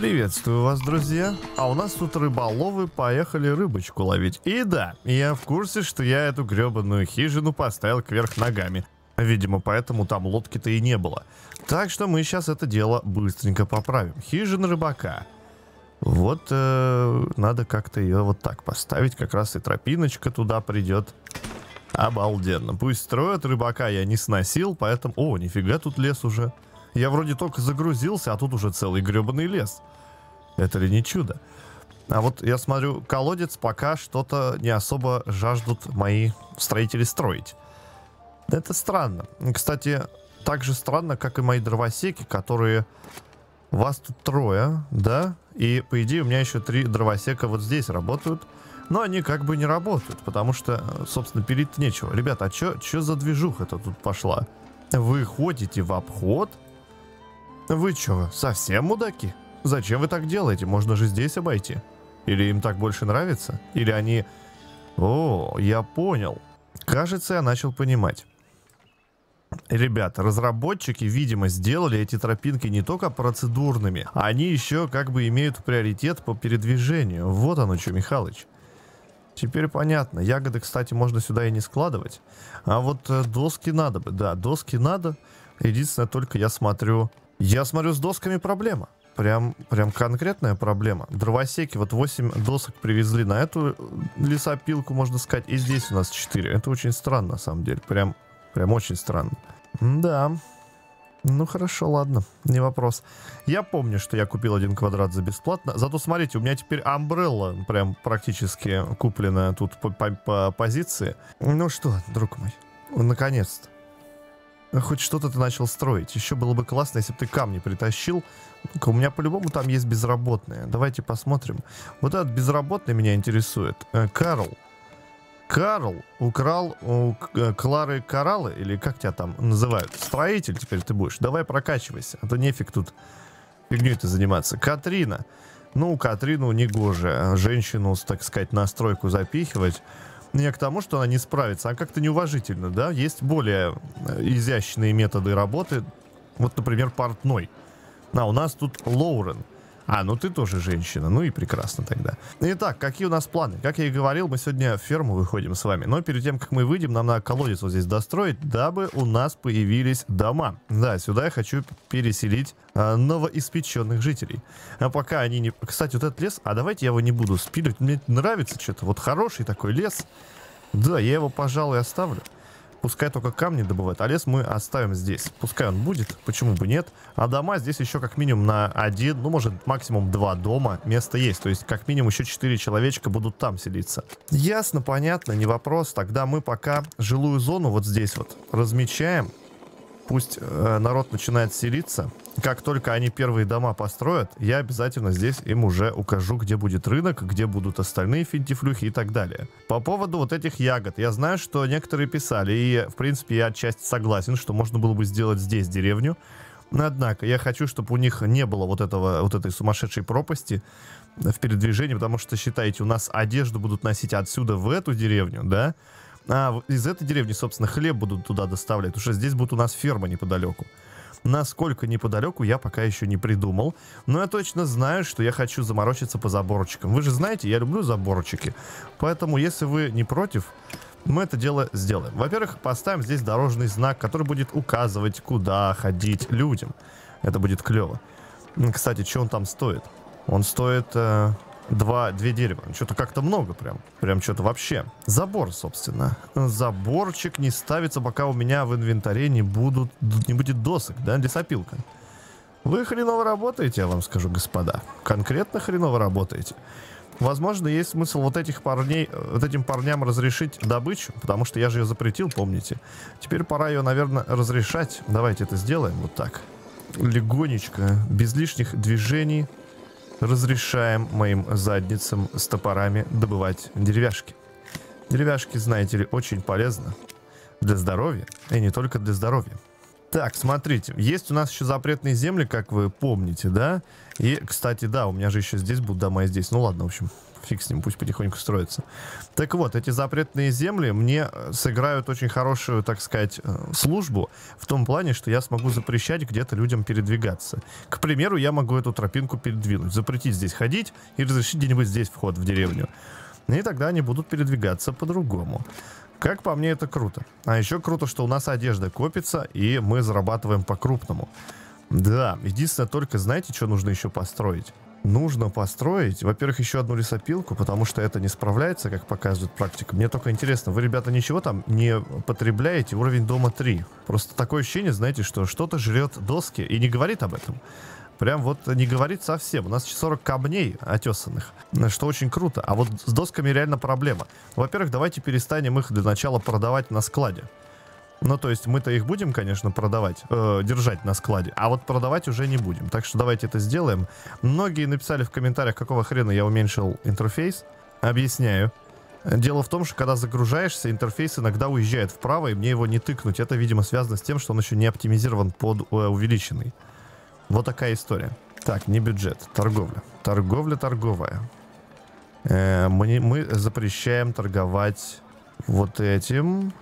Приветствую вас, друзья. А у нас тут рыболовы поехали рыбочку ловить. И да, я в курсе, что я эту гребаную хижину поставил кверх ногами. Видимо, поэтому там лодки-то и не было. Так что мы сейчас это дело быстренько поправим. Хижина рыбака. Вот э, надо как-то ее вот так поставить. Как раз и тропиночка туда придет. Обалденно. Пусть строят рыбака, я не сносил, поэтому... О, нифига, тут лес уже. Я вроде только загрузился, а тут уже целый гребаный лес. Это ли не чудо? А вот я смотрю, колодец пока что-то не особо жаждут мои строители строить. Это странно. Кстати, так же странно, как и мои дровосеки, которые... Вас тут трое, да? И, по идее, у меня еще три дровосека вот здесь работают. Но они как бы не работают, потому что, собственно, пилить нечего. Ребята, а что за движуха-то тут пошла? Вы ходите в обход? Вы что, совсем мудаки? Зачем вы так делаете? Можно же здесь обойти. Или им так больше нравится? Или они... О, я понял. Кажется, я начал понимать. Ребята, разработчики, видимо, сделали эти тропинки не только процедурными, они еще как бы имеют приоритет по передвижению. Вот оно что, Михалыч. Теперь понятно. Ягоды, кстати, можно сюда и не складывать. А вот э, доски надо бы. Да, доски надо. Единственное, только я смотрю... Я смотрю, с досками проблема. Прям, прям конкретная проблема. Дровосеки, вот 8 досок привезли на эту лесопилку, можно сказать, и здесь у нас 4. Это очень странно, на самом деле. Прям, прям очень странно. Да. Ну хорошо, ладно, не вопрос. Я помню, что я купил один квадрат за бесплатно. Зато смотрите, у меня теперь амбрелла прям практически купленная тут по, по, по позиции. Ну что, друг мой, наконец-то. Хоть что-то ты начал строить. Еще было бы классно, если бы ты камни притащил. У меня по-любому там есть безработные. Давайте посмотрим. Вот этот безработный меня интересует. Э, Карл. Карл украл у э, Клары кораллы, или как тебя там называют? Строитель теперь ты будешь. Давай прокачивайся, а то нефиг тут фигней ты заниматься. Катрина. Ну, Катрину негоже женщину, так сказать, на стройку запихивать. Не к тому, что она не справится, а как-то неуважительно, да? Есть более э, изящные методы работы. Вот, например, портной. А у нас тут Лоурен. А, ну ты тоже женщина. Ну и прекрасно тогда. Итак, какие у нас планы? Как я и говорил, мы сегодня в ферму выходим с вами. Но перед тем, как мы выйдем, нам надо колодец вот здесь достроить, дабы у нас появились дома. Да, сюда я хочу переселить а, новоиспеченных жителей. А пока они не... Кстати, вот этот лес... А давайте я его не буду спиливать. Мне нравится что-то. Вот хороший такой лес. Да, я его, пожалуй, оставлю. Пускай только камни добывают, а лес мы оставим здесь. Пускай он будет, почему бы нет. А дома здесь еще как минимум на один, ну может максимум два дома место есть. То есть как минимум еще четыре человечка будут там селиться. Ясно, понятно, не вопрос. Тогда мы пока жилую зону вот здесь вот размечаем. Пусть э, народ начинает селиться. Как только они первые дома построят, я обязательно здесь им уже укажу, где будет рынок, где будут остальные финтифлюхи и так далее. По поводу вот этих ягод. Я знаю, что некоторые писали, и в принципе я отчасти согласен, что можно было бы сделать здесь деревню. Однако я хочу, чтобы у них не было вот, этого, вот этой сумасшедшей пропасти в передвижении, потому что, считайте, у нас одежду будут носить отсюда в эту деревню, да? А из этой деревни, собственно, хлеб будут туда доставлять, что здесь будет у нас ферма неподалеку. Насколько неподалеку, я пока еще не придумал. Но я точно знаю, что я хочу заморочиться по заборчикам. Вы же знаете, я люблю заборчики. Поэтому, если вы не против, мы это дело сделаем. Во-первых, поставим здесь дорожный знак, который будет указывать, куда ходить людям. Это будет клево. Кстати, что он там стоит? Он стоит... Э, Два, две дерева. Что-то как-то много прям. Прям что-то вообще. Забор, собственно. Заборчик не ставится, пока у меня в инвентаре не, будут, не будет досок, да, лесопилка. Вы хреново работаете, я вам скажу, господа. Конкретно хреново работаете. Возможно, есть смысл вот этих парней, вот этим парням разрешить добычу, потому что я же ее запретил, помните. Теперь пора ее, наверное, разрешать. Давайте это сделаем вот так. Легонечко, без лишних движений разрешаем моим задницам с топорами добывать деревяшки. Деревяшки, знаете ли, очень полезно для здоровья, и не только для здоровья. Так, смотрите, есть у нас еще запретные земли, как вы помните, да? И, кстати, да, у меня же еще здесь будут дома и здесь. Ну ладно, в общем, фиг с ним, пусть потихоньку строится. Так вот, эти запретные земли мне э, сыграют очень хорошую, так сказать, э, службу в том плане, что я смогу запрещать где-то людям передвигаться. К примеру, я могу эту тропинку передвинуть, запретить здесь ходить и разрешить где-нибудь здесь вход в деревню. И тогда они будут передвигаться по-другому. Как по мне, это круто. А еще круто, что у нас одежда копится, и мы зарабатываем по-крупному. Да, единственное, только знаете, что нужно еще построить? Нужно построить, во-первых, еще одну лесопилку, потому что это не справляется, как показывает практика. Мне только интересно, вы, ребята, ничего там не потребляете? Уровень дома 3. Просто такое ощущение, знаете, что что-то жрет доски и не говорит об этом. Прям вот не говорит совсем. У нас 40 камней отесанных, что очень круто. А вот с досками реально проблема. Во-первых, давайте перестанем их для начала продавать на складе. Ну, то есть мы-то их будем, конечно, продавать, э, держать на складе, а вот продавать уже не будем. Так что давайте это сделаем. Многие написали в комментариях, какого хрена я уменьшил интерфейс. Объясняю. Дело в том, что когда загружаешься, интерфейс иногда уезжает вправо, и мне его не тыкнуть. Это, видимо, связано с тем, что он еще не оптимизирован под э, увеличенный. Вот такая история. Так, не бюджет, торговля. Торговля торговая. Э, мы, мы запрещаем торговать вот этим.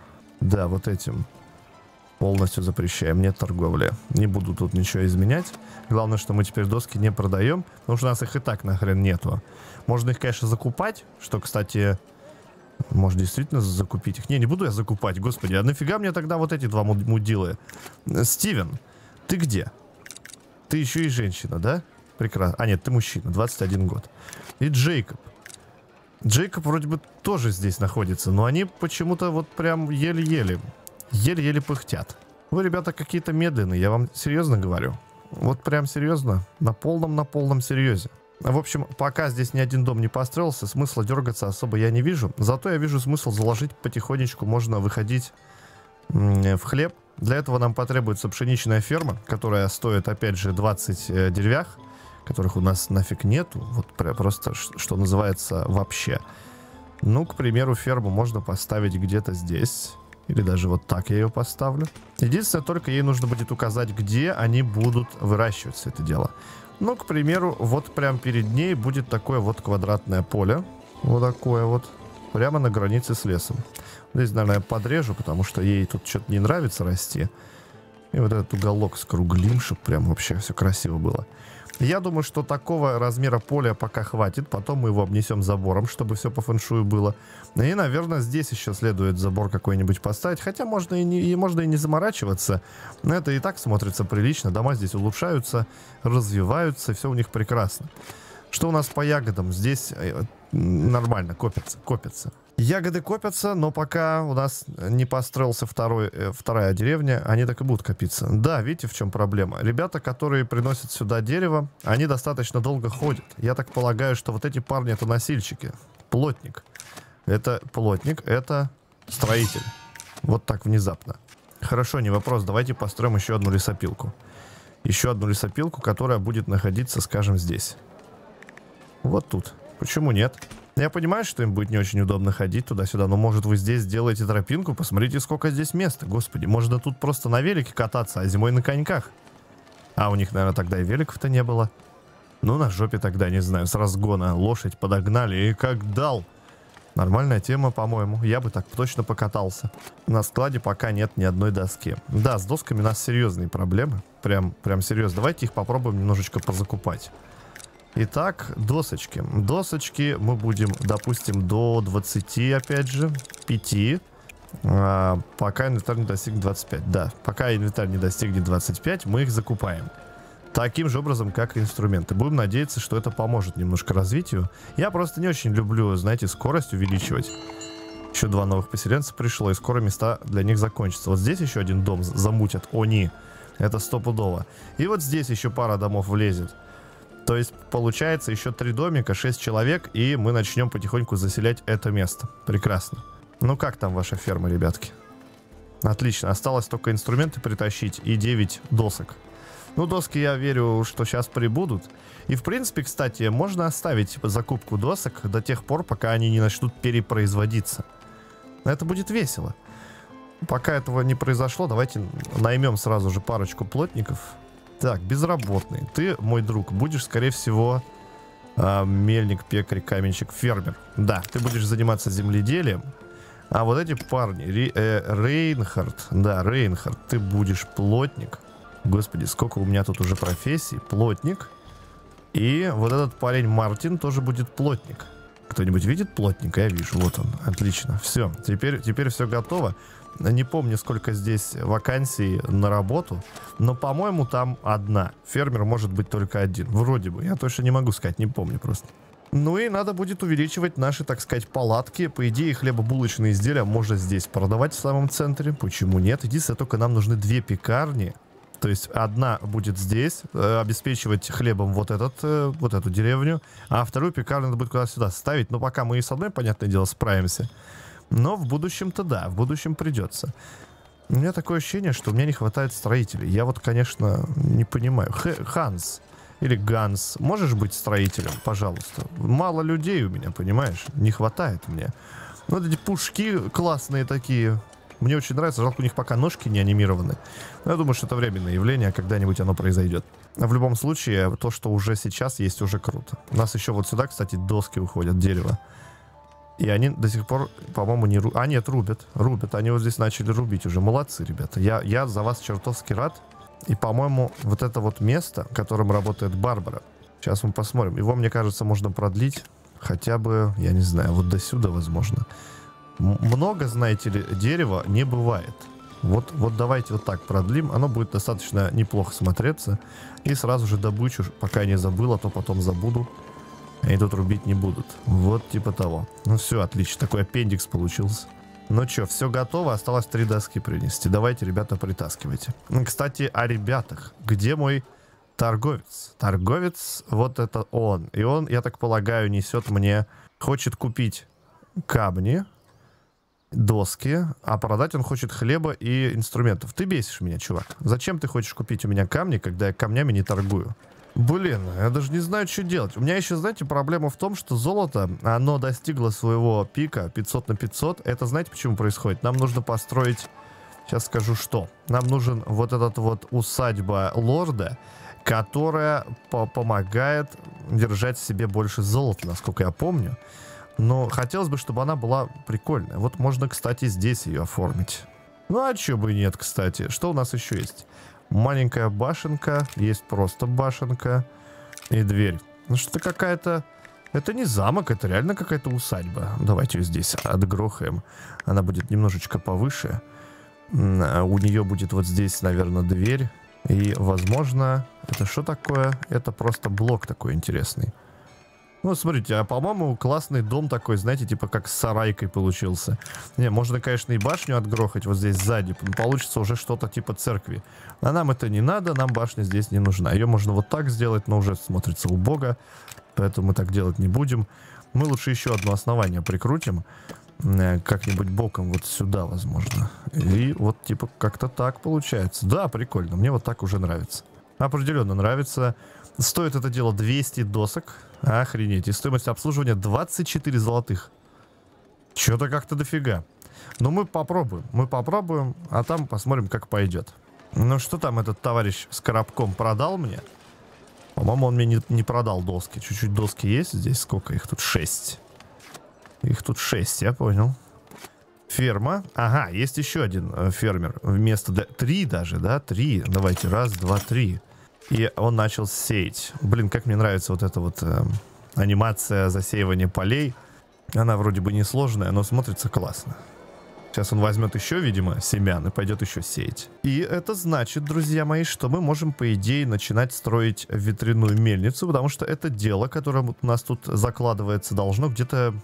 Да, вот этим. Полностью запрещаем. Нет торговли. Не буду тут ничего изменять. Главное, что мы теперь доски не продаем, потому что у нас их и так нахрен нету. Можно их, конечно, закупать, что, кстати, может действительно закупить их. Не, не буду я закупать, господи. А нафига мне тогда вот эти два мудилы? Стивен, ты где? Ты еще и женщина, да? Прекрасно. А, нет, ты мужчина, 21 год. И Джейкоб. Джейкоб вроде бы тоже здесь находится, но они почему-то вот прям еле-еле, еле-еле пыхтят. Вы, ребята, какие-то медленные, я вам серьезно говорю. Вот прям серьезно, на полном-на полном серьезе. В общем, пока здесь ни один дом не построился, смысла дергаться особо я не вижу. Зато я вижу смысл заложить потихонечку, можно выходить в хлеб, для этого нам потребуется пшеничная ферма, которая стоит, опять же, 20 э, деревях, которых у нас нафиг нету, вот просто, что называется, вообще. Ну, к примеру, ферму можно поставить где-то здесь. Или даже вот так я ее поставлю. Единственное, только ей нужно будет указать, где они будут выращиваться, это дело. Ну, к примеру, вот прям перед ней будет такое вот квадратное поле. Вот такое вот. Прямо на границе с лесом. Здесь, наверное, подрежу, потому что ей тут что-то не нравится расти. И вот этот уголок скруглим, чтобы прям вообще все красиво было. Я думаю, что такого размера поля пока хватит. Потом мы его обнесем забором, чтобы все по фэншую было. И, наверное, здесь еще следует забор какой-нибудь поставить. Хотя можно и, не, и можно и не заморачиваться. Это и так смотрится прилично. Дома здесь улучшаются, развиваются. Все у них прекрасно. Что у нас по ягодам? Здесь э, нормально копятся, копятся. Ягоды копятся, но пока у нас не построился второй, э, вторая деревня, они так и будут копиться. Да, видите, в чем проблема? Ребята, которые приносят сюда дерево, они достаточно долго ходят. Я так полагаю, что вот эти парни это носильщики. Плотник. Это плотник, это строитель. Вот так внезапно. Хорошо, не вопрос. Давайте построим еще одну лесопилку. Еще одну лесопилку, которая будет находиться, скажем, здесь. Вот тут. Почему нет? Я понимаю, что им будет не очень удобно ходить туда-сюда, но может вы здесь сделаете тропинку? Посмотрите, сколько здесь места. Господи, можно тут просто на велике кататься, а зимой на коньках. А у них, наверное, тогда и великов-то не было. Ну, на жопе тогда, не знаю, с разгона лошадь подогнали и как дал. Нормальная тема, по-моему. Я бы так точно покатался. На складе пока нет ни одной доски. Да, с досками у нас серьезные проблемы. Прям, прям серьезно. Давайте их попробуем немножечко позакупать. Итак, досочки. Досочки мы будем, допустим, до 20, опять же, 5. А, пока инвентарь не достигнет 25. Да, пока инвентарь не достигнет 25, мы их закупаем. Таким же образом, как и инструменты. Будем надеяться, что это поможет немножко развитию. Я просто не очень люблю, знаете, скорость увеличивать. Еще два новых поселенца пришло, и скоро места для них закончатся. Вот здесь еще один дом замутят. Они. Это стопудово. И вот здесь еще пара домов влезет. То есть получается еще три домика, шесть человек, и мы начнем потихоньку заселять это место. Прекрасно. Ну как там ваша ферма, ребятки? Отлично. Осталось только инструменты притащить и 9 досок. Ну, доски, я верю, что сейчас прибудут. И, в принципе, кстати, можно оставить закупку досок до тех пор, пока они не начнут перепроизводиться. Это будет весело. Пока этого не произошло, давайте наймем сразу же парочку плотников. Так, безработный. Ты, мой друг, будешь, скорее всего, А, мельник, пекарь, каменщик, фермер. Да, ты будешь заниматься земледелием. А вот эти парни, Ри, э, Рейнхард, да, Рейнхард, ты будешь плотник. Господи, сколько у меня тут уже профессий. Плотник. И вот этот парень Мартин тоже будет плотник. Кто-нибудь видит плотника? Я вижу, вот он. Отлично. Все, теперь, теперь все готово. Не помню, сколько здесь вакансий на работу, но, по-моему, там одна. Фермер может быть только один. Вроде бы. Я точно не могу сказать, не помню просто. Ну и надо будет увеличивать наши, так сказать, палатки. По идее, хлебобулочные изделия можно здесь продавать в самом центре. Почему нет? Единственное, только нам нужны две пекарни. То есть одна будет здесь, э, обеспечивать хлебом вот, этот, э, вот эту деревню, а вторую пекарню надо будет куда-сюда ставить. Но пока мы и с одной, понятное дело, справимся. Но в будущем-то да, в будущем придется. У меня такое ощущение, что меня не хватает строителей. Я вот, конечно, не понимаю. Х Ханс или Ганс, можешь быть строителем, пожалуйста? Мало людей у меня, понимаешь? Не хватает мне. Вот эти пушки классные такие. Мне очень нравится, жалко у них пока ножки не анимированы. Но я думаю, что это временное явление, а когда-нибудь оно произойдет. В любом случае, то, что уже сейчас есть, уже круто. У нас еще вот сюда, кстати, доски уходят, дерево. И они до сих пор, по-моему, не рубят. А, нет, рубят. Рубят. Они вот здесь начали рубить уже. Молодцы, ребята. Я, я за вас чертовски рад. И, по-моему, вот это вот место, в котором работает Барбара. Сейчас мы посмотрим. Его, мне кажется, можно продлить хотя бы, я не знаю, вот до сюда, возможно. Много, знаете ли, дерева не бывает. Вот, вот давайте вот так продлим. Оно будет достаточно неплохо смотреться. И сразу же добычу, пока я не забыл, а то потом забуду. Они тут рубить не будут. Вот типа того. Ну все, отлично. Такой аппендикс получился. Ну что, все готово, осталось три доски принести. Давайте, ребята, притаскивайте. Кстати, о ребятах. Где мой торговец? Торговец, вот это он. И он, я так полагаю, несет мне... Хочет купить камни, доски, а продать он хочет хлеба и инструментов. Ты бесишь меня, чувак. Зачем ты хочешь купить у меня камни, когда я камнями не торгую? Блин, я даже не знаю, что делать. У меня еще, знаете, проблема в том, что золото, оно достигло своего пика 500 на 500. Это знаете, почему происходит? Нам нужно построить... Сейчас скажу, что. Нам нужен вот этот вот усадьба лорда, которая по помогает держать себе больше золота, насколько я помню. Но хотелось бы, чтобы она была прикольная. Вот можно, кстати, здесь ее оформить. Ну, а чё бы нет, кстати. Что у нас еще есть? Маленькая башенка. Есть просто башенка. И дверь. Ну что-то какая-то... Это не замок, это реально какая-то усадьба. Давайте ее здесь отгрохаем. Она будет немножечко повыше. А у нее будет вот здесь, наверное, дверь. И, возможно, это что такое? Это просто блок такой интересный. Ну, смотрите, а по-моему, классный дом такой, знаете, типа как с сарайкой получился. Не, можно, конечно, и башню отгрохать вот здесь сзади. Получится уже что-то типа церкви. А нам это не надо, нам башня здесь не нужна. Ее можно вот так сделать, но уже смотрится убого. Поэтому мы так делать не будем. Мы лучше еще одно основание прикрутим. Э, как-нибудь боком вот сюда, возможно. И вот типа как-то так получается. Да, прикольно. Мне вот так уже нравится. Определенно нравится. Стоит это дело 200 досок. Охренеть. И стоимость обслуживания 24 золотых. Что-то как-то дофига. Но мы попробуем. Мы попробуем, а там посмотрим, как пойдет. Ну что там этот товарищ с коробком продал мне? По-моему, он мне не, не продал доски. Чуть-чуть доски есть здесь. Сколько их тут? Шесть. Их тут шесть, я понял. Ферма. Ага, есть еще один э, фермер. Вместо... Три даже, да? Три. Давайте. Раз, два, три. И он начал сеять. Блин, как мне нравится вот эта вот э, анимация засеивания полей. Она вроде бы несложная, но смотрится классно. Сейчас он возьмет еще, видимо, семян и пойдет еще сеять. И это значит, друзья мои, что мы можем, по идее, начинать строить ветряную мельницу, потому что это дело, которое у нас тут закладывается, должно где-то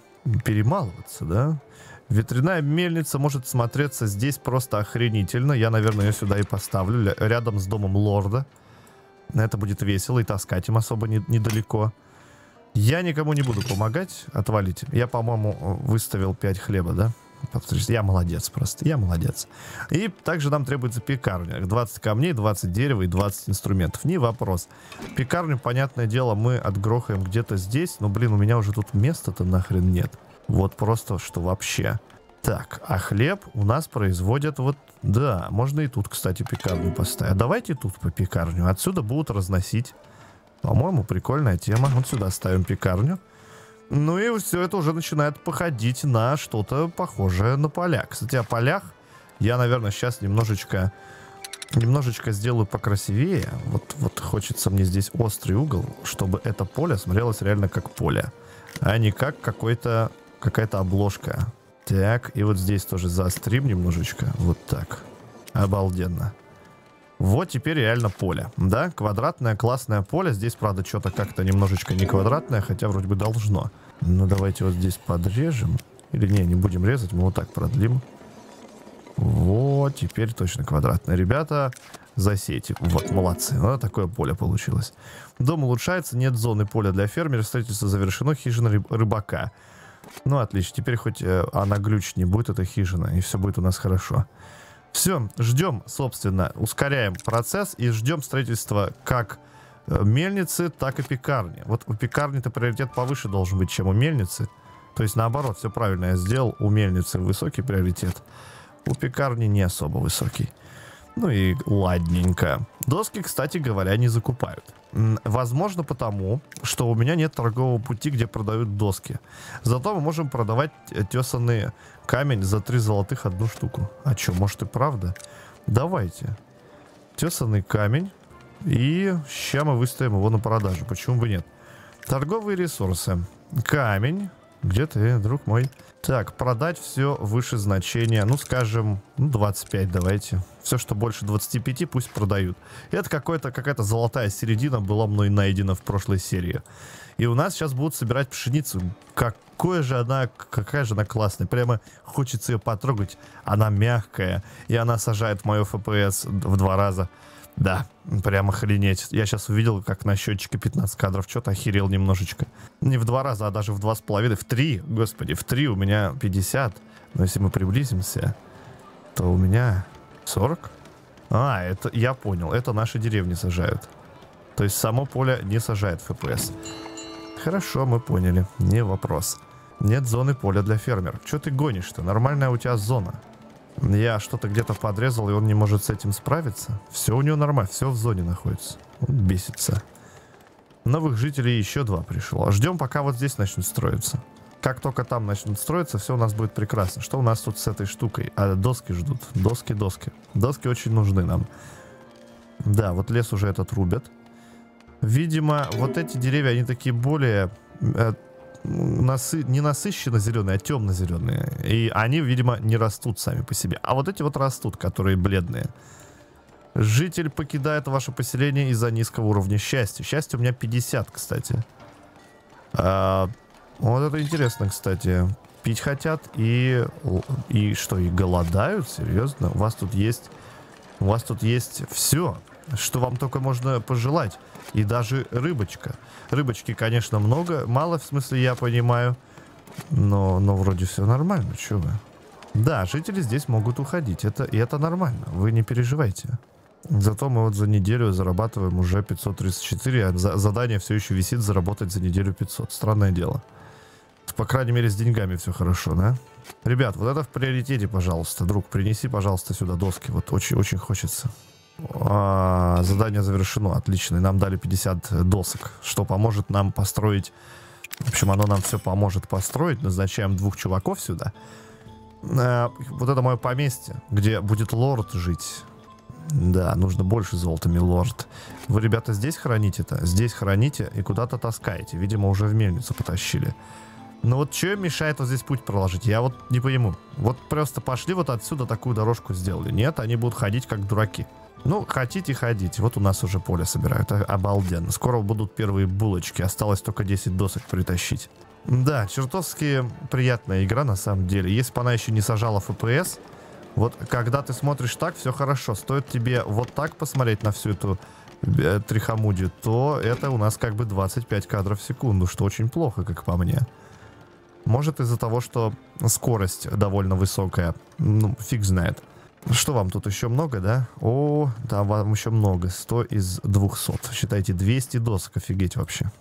перемалываться, да? Ветряная мельница может смотреться здесь просто охренительно. Я, наверное, ее сюда и поставлю, рядом с домом лорда. Это будет весело, и таскать им особо не, недалеко. Я никому не буду помогать, отвалить. Я, по-моему, выставил 5 хлеба, да? Я молодец просто, я молодец. И также нам требуется пекарня. 20 камней, 20 дерева и 20 инструментов. Не вопрос. Пекарню, понятное дело, мы отгрохаем где-то здесь. Но, блин, у меня уже тут места-то нахрен нет. Вот просто, что вообще. Так, а хлеб у нас производят вот... Да, можно и тут, кстати, пекарню поставить. А давайте тут по пекарню. Отсюда будут разносить По-моему, прикольная тема. Вот сюда ставим пекарню. Ну и все это уже начинает походить на что-то похожее на поля. Кстати, о полях я, наверное, сейчас немножечко, немножечко сделаю покрасивее. Вот, вот хочется мне здесь острый угол, чтобы это поле смотрелось реально как поле, а не как какой-то какая-то обложка. Так, и вот здесь тоже заострим немножечко. Вот так. Обалденно. Вот теперь реально поле. Да, квадратное классное поле. Здесь, правда, что-то как-то немножечко не квадратное, хотя вроде бы должно. Ну, давайте вот здесь подрежем. Или не, не будем резать, мы вот так продлим. Вот, теперь точно квадратное. Ребята, засейте. Вот, молодцы. Ну, такое поле получилось. Дом улучшается, нет зоны поля для фермера. Строительство завершено, хижина рыб рыбака. Ну, отлично. Теперь хоть э, она глюч не будет, эта хижина, и все будет у нас хорошо. Все, ждем, собственно, ускоряем процесс и ждем строительства как э, мельницы, так и пекарни. Вот у пекарни-то приоритет повыше должен быть, чем у мельницы. То есть наоборот, все правильно я сделал. У мельницы высокий приоритет. У пекарни не особо высокий. Ну и ладненько. Доски, кстати говоря, не закупают. Возможно потому, что у меня нет торгового пути, где продают доски. Зато мы можем продавать тесанный камень за 3 золотых одну штуку. А что, может и правда? Давайте. Тесанный камень. И сейчас мы выставим его на продажу. Почему бы нет? Торговые ресурсы. Камень. Где ты, друг мой? Так, продать все выше значения. Ну, скажем, ну, 25 давайте. Все, что больше 25, пусть продают. Это какая-то золотая середина была мной найдена в прошлой серии. И у нас сейчас будут собирать пшеницу. Какое же она, какая же она классная. Прямо хочется ее потрогать. Она мягкая. И она сажает мое FPS в два раза. Да, прям охренеть. Я сейчас увидел, как на счетчике 15 кадров. Что-то охерел немножечко. Не в два раза, а даже в два с половиной. В три, господи, в три у меня 50. Но если мы приблизимся, то у меня 40. А, это я понял. Это наши деревни сажают. То есть само поле не сажает FPS. Хорошо, мы поняли. Не вопрос. Нет зоны поля для фермеров. Что ты гонишь-то? Нормальная у тебя зона. Я что-то где-то подрезал, и он не может с этим справиться. Все у него нормально, все в зоне находится. Он бесится. Новых жителей еще два пришло. Ждем, пока вот здесь начнут строиться. Как только там начнут строиться, все у нас будет прекрасно. Что у нас тут с этой штукой? А, доски ждут. Доски, доски. Доски очень нужны нам. Да, вот лес уже этот рубят. Видимо, вот эти деревья, они такие более э, насы, не насыщенно зеленые, а темно-зеленые. И они, видимо, не растут сами по себе. А вот эти вот растут, которые бледные. Житель покидает ваше поселение из-за низкого уровня счастья. Счастье у меня 50, кстати. А, вот это интересно, кстати. Пить хотят и... И что, и голодают? Серьезно? У вас тут есть... У вас тут есть все, что вам только можно пожелать. И даже рыбочка. Рыбочки, конечно, много. Мало, в смысле, я понимаю. Но, но вроде все нормально. Чего вы? Да, жители здесь могут уходить. Это, и это нормально. Вы не переживайте. Зато мы вот за неделю зарабатываем уже 534, а за, задание все еще висит заработать за неделю 500. Странное дело. По крайней мере, с деньгами все хорошо, да? Ребят, вот это в приоритете, пожалуйста. Друг, принеси, пожалуйста, сюда доски. Вот очень-очень хочется. А, задание завершено, отлично. И нам дали 50 досок, что поможет нам построить... В общем, оно нам все поможет построить. Назначаем двух чуваков сюда. А, вот это мое поместье, где будет лорд жить. Да, нужно больше золота, милорд. Вы, ребята, здесь храните-то? Здесь храните и куда-то таскаете. Видимо, уже в мельницу потащили. Ну вот что мешает вот здесь путь проложить? Я вот не пойму. Вот просто пошли вот отсюда такую дорожку сделали. Нет, они будут ходить как дураки. Ну, хотите, ходите. Вот у нас уже поле собирают. Обалденно. Скоро будут первые булочки. Осталось только 10 досок притащить. Да, чертовски приятная игра на самом деле. Если бы она еще не сажала FPS, вот когда ты смотришь так, все хорошо. Стоит тебе вот так посмотреть на всю эту э, трихомудию, то это у нас как бы 25 кадров в секунду, что очень плохо, как по мне. Может из-за того, что скорость довольно высокая. Ну, фиг знает. Что вам тут еще много, да? О, да, вам еще много. 100 из 200. Считайте, 200 досок. Офигеть вообще.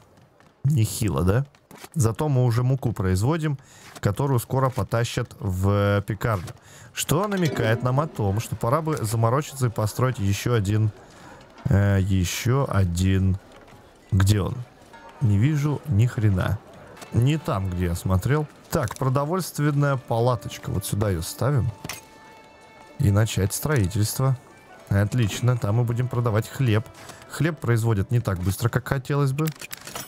Нехило, да? Зато мы уже муку производим, которую скоро потащат в пекарню. Что намекает нам о том, что пора бы заморочиться и построить еще один... Э, еще один Где он? Не вижу ни хрена. Не там, где я смотрел. Так, продовольственная палаточка. Вот сюда ее ставим. И начать строительство. Отлично, там мы будем продавать хлеб. Хлеб производят не так быстро, как хотелось бы.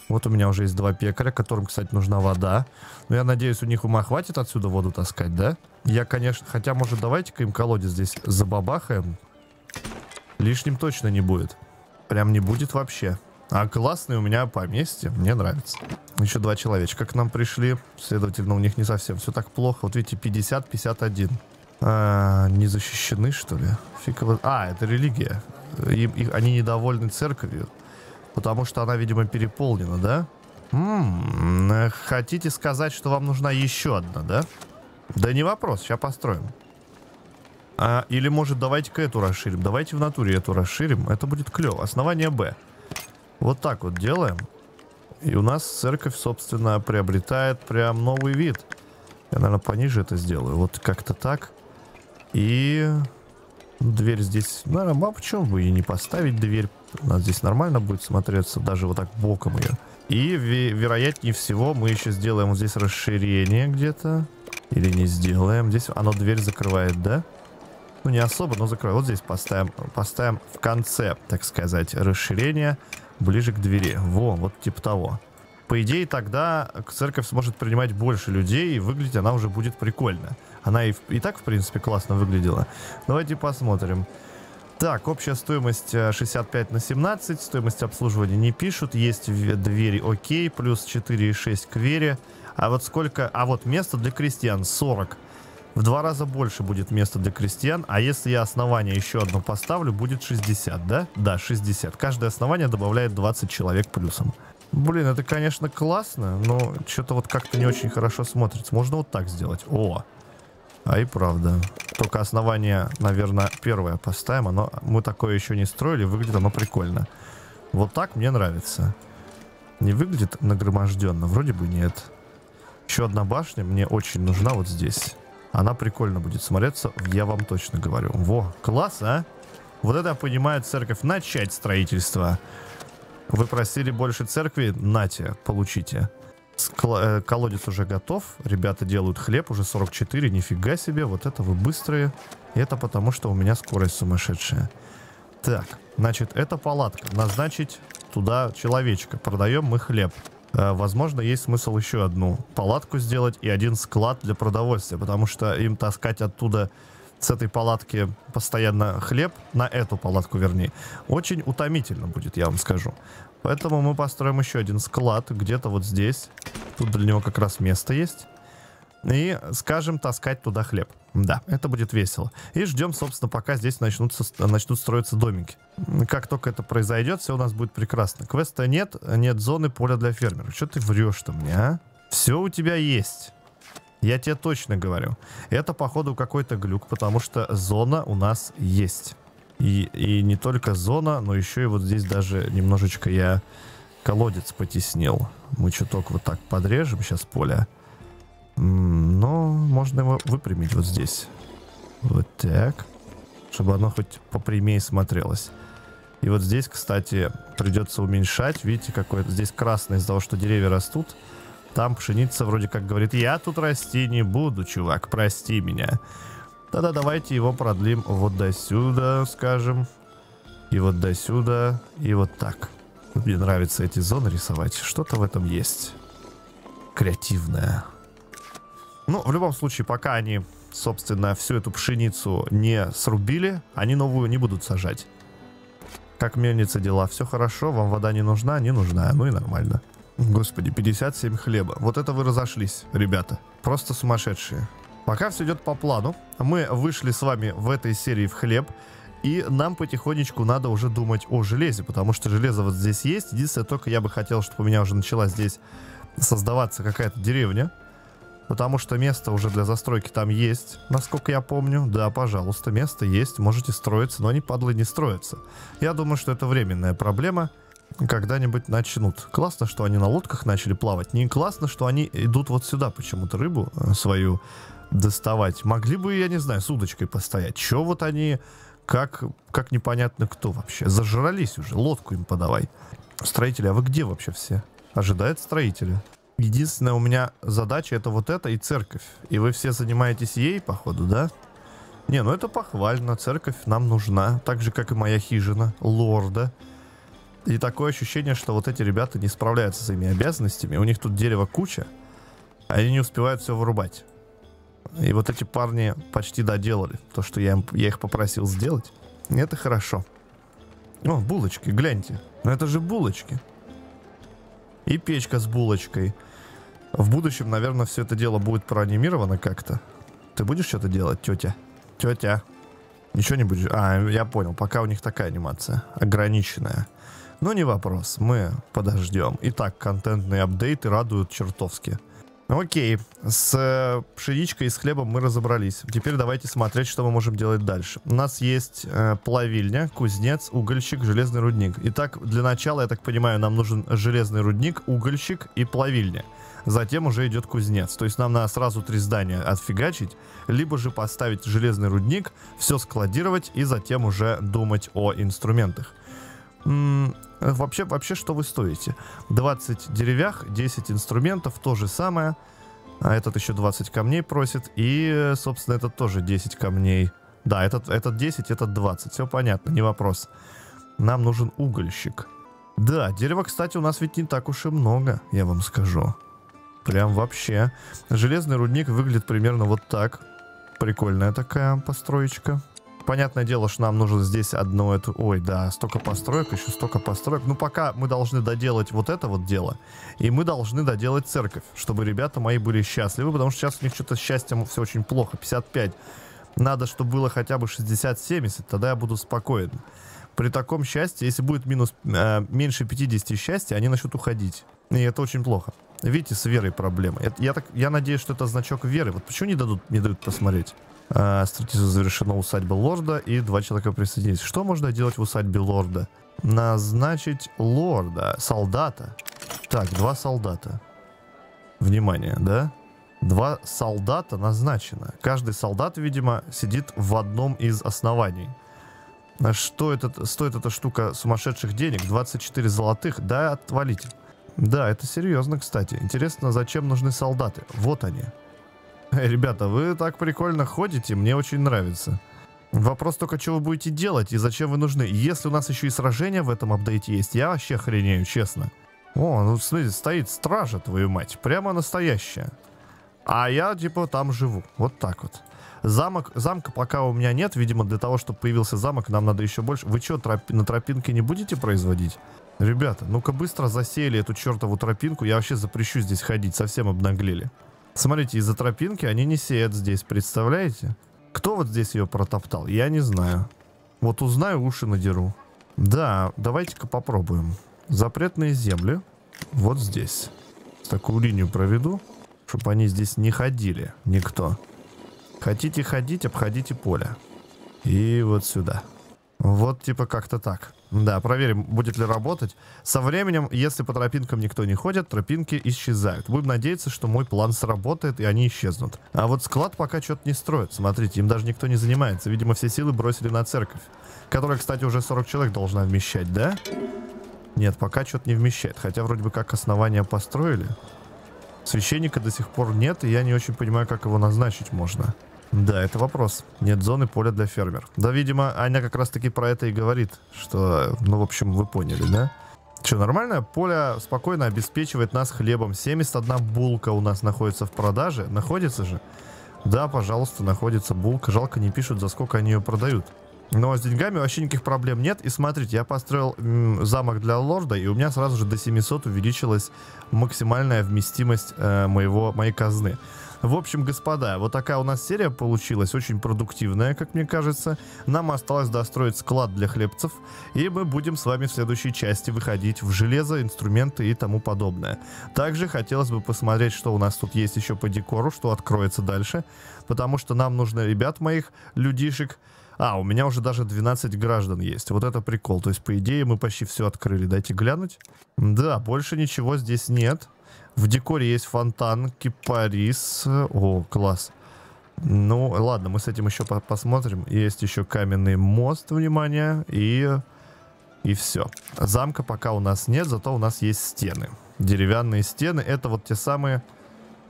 Вот у меня уже есть два пекаря, которым, кстати, нужна вода. Но я надеюсь, у них ума хватит отсюда воду таскать, да? Я, конечно... Хотя, может, давайте-ка им колодец здесь забабахаем. Лишним точно не будет. Прям не будет вообще. А классный у меня поместье, мне нравится. Еще два человечка к нам пришли. Следовательно, у них не совсем все так плохо. Вот видите, 50-51. А, не защищены, что ли? Фиг его... А, это религия. И, и, они недовольны церковью. Потому что она, видимо, переполнена, да? М -м, хотите сказать, что вам нужна еще одна, да? Да не вопрос, сейчас построим. А, или, может, давайте-ка эту расширим. Давайте в натуре эту расширим. Это будет клево. Основание Б. Вот так вот делаем. И у нас церковь, собственно, приобретает прям новый вид. Я, наверное, пониже это сделаю. Вот как-то так. И дверь здесь... Наверное, а почему бы и не поставить дверь? У нас здесь нормально будет смотреться, даже вот так боком ее. И, вероятнее всего, мы еще сделаем вот здесь расширение где-то. Или не сделаем. Здесь оно дверь закрывает, да? Ну, не особо, но закрывает. Вот здесь поставим, поставим в конце, так сказать, расширение ближе к двери. Во, вот типа того. По идее, тогда церковь сможет принимать больше людей, и выглядеть она уже будет прикольно. Она и, и так, в принципе, классно выглядела. Давайте посмотрим. Так, общая стоимость 65 э, на 17, стоимость обслуживания не пишут, есть двери окей, плюс 4,6 к вере. А вот сколько, а вот место для крестьян 40. В два раза больше будет места для крестьян, а если я основание еще одно поставлю, будет 60, да? Да, 60. Каждое основание добавляет 20 человек плюсом. Блин, это, конечно, классно, но что-то вот как-то не очень хорошо смотрится. Можно вот так сделать. О, а и правда. Только основание, наверное, первое поставим. Оно, мы такое еще не строили, выглядит оно прикольно. Вот так мне нравится. Не выглядит нагроможденно? Вроде бы нет. Еще одна башня мне очень нужна вот здесь. Она прикольно будет смотреться, я вам точно говорю. Во, класс, а? Вот это, я понимаю, церковь. Начать строительство. Вы просили больше церкви? Нате, получите. Скла э, колодец уже готов. Ребята делают хлеб, уже 44. Нифига себе, вот это вы быстрые. Это потому, что у меня скорость сумасшедшая. Так, значит, это палатка. Назначить туда человечка. Продаем мы хлеб. Э, возможно, есть смысл еще одну палатку сделать и один склад для продовольствия, потому что им таскать оттуда с этой палатки постоянно хлеб, на эту палатку вернее, очень утомительно будет, я вам скажу. Поэтому мы построим еще один склад где-то вот здесь. Тут для него как раз место есть и, скажем, таскать туда хлеб. Да, это будет весело. И ждем, собственно, пока здесь начнутся, начнут строиться домики. Как только это произойдет, все у нас будет прекрасно. Квеста нет, нет зоны поля для фермеров. Что ты врешь-то мне, а? Все у тебя есть. Я тебе точно говорю. Это, походу, какой-то глюк, потому что зона у нас есть. И, и не только зона, но еще и вот здесь даже немножечко я колодец потеснил. Мы чуток вот так подрежем сейчас поле. Но можно его выпрямить вот здесь. Вот так. Чтобы оно хоть попрямее смотрелось. И вот здесь, кстати, придется уменьшать. Видите, какой здесь красный из-за того, что деревья растут. Там пшеница вроде как говорит, я тут расти не буду, чувак, прости меня. Тогда давайте его продлим вот до сюда, скажем. И вот до сюда, и вот так. Мне нравится эти зоны рисовать. Что-то в этом есть. Креативное. Ну, в любом случае, пока они, собственно, всю эту пшеницу не срубили, они новую не будут сажать. Как мельница дела? Все хорошо? Вам вода не нужна? Не нужна. Ну и нормально. Господи, 57 хлеба. Вот это вы разошлись, ребята. Просто сумасшедшие. Пока все идет по плану. Мы вышли с вами в этой серии в хлеб. И нам потихонечку надо уже думать о железе, потому что железо вот здесь есть. Единственное, только я бы хотел, чтобы у меня уже начала здесь создаваться какая-то деревня. Потому что место уже для застройки там есть, насколько я помню. Да, пожалуйста, место есть, можете строиться, но они, падлы, не строятся. Я думаю, что это временная проблема. Когда-нибудь начнут. Классно, что они на лодках начали плавать. Не классно, что они идут вот сюда почему-то рыбу э, свою доставать. Могли бы, я не знаю, с удочкой постоять. Че вот они, как, как непонятно кто вообще. Зажрались уже, лодку им подавай. Строители, а вы где вообще все? Ожидает строители. Единственная у меня задача это вот это и церковь. И вы все занимаетесь ей, походу, да? Не, ну это похвально. Церковь нам нужна. Так же, как и моя хижина. Лорда. И такое ощущение, что вот эти ребята не справляются с своими обязанностями. У них тут дерева куча. А они не успевают все вырубать. И вот эти парни почти доделали то, что я, им, я их попросил сделать. Это хорошо. О, булочки, гляньте. Ну это же булочки. И печка с булочкой. В будущем, наверное, все это дело будет проанимировано как-то. Ты будешь что-то делать, тетя? Тетя. Ничего не будешь? А, я понял. Пока у них такая анимация. Ограниченная. Но не вопрос. Мы подождем. Итак, контентные апдейты радуют чертовски. Окей, с э, пшеничкой и с хлебом мы разобрались. Теперь давайте смотреть, что мы можем делать дальше. У нас есть э, плавильня, кузнец, угольщик, железный рудник. Итак, для начала, я так понимаю, нам нужен железный рудник, угольщик и плавильня. Затем уже идет кузнец. То есть нам надо сразу три здания отфигачить, либо же поставить железный рудник, все складировать и затем уже думать о инструментах. Вообще, вообще, что вы стоите? 20 деревях, 10 инструментов, то же самое. А этот еще 20 камней просит. И, собственно, этот тоже 10 камней. Да, этот, этот 10, этот 20. Все понятно, не вопрос. Нам нужен угольщик. Да, дерева, кстати, у нас ведь не так уж и много, я вам скажу. Прям вообще. Железный рудник выглядит примерно вот так. Прикольная такая построечка. Понятное дело, что нам нужно здесь одно это... Ой, да, столько построек, еще столько построек. Ну, пока мы должны доделать вот это вот дело. И мы должны доделать церковь, чтобы ребята мои были счастливы, потому что сейчас у них что-то счастьем все очень плохо. 55. Надо, чтобы было хотя бы 60-70, тогда я буду спокоен. При таком счастье, если будет минус э, меньше 50 счастья, они начнут уходить. И это очень плохо. Видите, с верой проблема. Я, я, так, я надеюсь, что это значок веры. Вот почему не дадут, не дают посмотреть? А, строительство завершено усадьба лорда и два человека присоединились. Что можно делать в усадьбе лорда? Назначить лорда, солдата. Так, два солдата. Внимание, да? Два солдата назначено. Каждый солдат, видимо, сидит в одном из оснований. А что это, стоит эта штука сумасшедших денег? 24 золотых? Да, отвалите. Да, это серьезно, кстати. Интересно, зачем нужны солдаты? Вот они. Ребята, вы так прикольно ходите, мне очень нравится. Вопрос только, что вы будете делать и зачем вы нужны. Если у нас еще и сражения в этом апдейте есть, я вообще охренею, честно. О, ну смотрите, стоит стража, твою мать, прямо настоящая. А я, типа, там живу. Вот так вот. Замок, замка пока у меня нет, видимо, для того, чтобы появился замок, нам надо еще больше. Вы что, троп, на тропинке не будете производить? Ребята, ну-ка быстро засели эту чертову тропинку, я вообще запрещу здесь ходить, совсем обнаглели. Смотрите, из-за тропинки они не сеют здесь, представляете? Кто вот здесь ее протоптал? Я не знаю. Вот узнаю, уши надеру. Да, давайте-ка попробуем. Запретные земли. Вот здесь. Такую линию проведу, чтобы они здесь не ходили. Никто. Хотите ходить, обходите поле. И вот сюда. Вот типа как-то так. Да, проверим, будет ли работать. Со временем, если по тропинкам никто не ходит, тропинки исчезают. Будем надеяться, что мой план сработает, и они исчезнут. А вот склад пока что-то не строит. Смотрите, им даже никто не занимается. Видимо, все силы бросили на церковь. Которая, кстати, уже 40 человек должна вмещать, да? Нет, пока что-то не вмещает. Хотя вроде бы как основание построили. Священника до сих пор нет, и я не очень понимаю, как его назначить можно. Да, это вопрос. Нет зоны поля для фермер. Да, видимо, Аня как раз таки про это и говорит, что, ну, в общем, вы поняли, да? Что, нормально? Поле спокойно обеспечивает нас хлебом. 71 булка у нас находится в продаже. Находится же? Да, пожалуйста, находится булка. Жалко, не пишут, за сколько они ее продают. Но с деньгами вообще никаких проблем нет. И смотрите, я построил замок для лорда, и у меня сразу же до 700 увеличилась максимальная вместимость э, моего, моей казны. В общем, господа, вот такая у нас серия получилась, очень продуктивная, как мне кажется. Нам осталось достроить склад для хлебцев, и мы будем с вами в следующей части выходить в железо, инструменты и тому подобное. Также хотелось бы посмотреть, что у нас тут есть еще по декору, что откроется дальше, потому что нам нужно ребят моих, людишек, а, у меня уже даже 12 граждан есть. Вот это прикол. То есть, по идее, мы почти все открыли. Дайте глянуть. Да, больше ничего здесь нет. В декоре есть фонтан, кипарис. О, класс. Ну, ладно, мы с этим еще по посмотрим. Есть еще каменный мост, внимание. И И все. Замка пока у нас нет, зато у нас есть стены. Деревянные стены. Это вот те самые...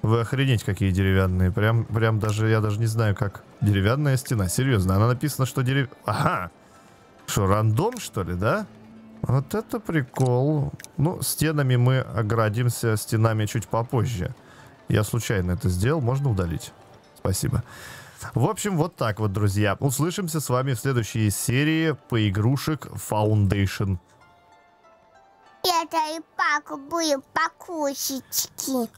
Вы охренеть, какие деревянные. Прям, прям даже, я даже не знаю, как... Деревянная стена, серьезно. Она написана, что дерев... Ага! Что, рандом, что ли, да? Вот это прикол. Ну, стенами мы оградимся стенами чуть попозже. Я случайно это сделал, можно удалить. Спасибо. В общем, вот так вот, друзья. Услышимся с вами в следующей серии по игрушек Foundation. Это и паку будет покусечки.